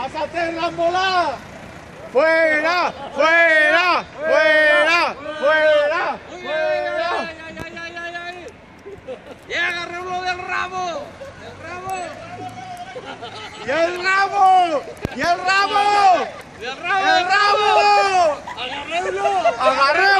¡Pásate, Rambolá! ¡Fuera! ¡Fuera! ¡Fuera! ¡Fuera! ¡Fuera! ¡Ay, ay, ay, ay, ay, ay! ¡Y agarré uno del rabo! ¡Del rabo! ¡Y el rabo! ¡Y el rabo! ¡Del ¡Y rabo! el rabo! ¡Agarré uno! ¡Agarré uno! ¡El rabo!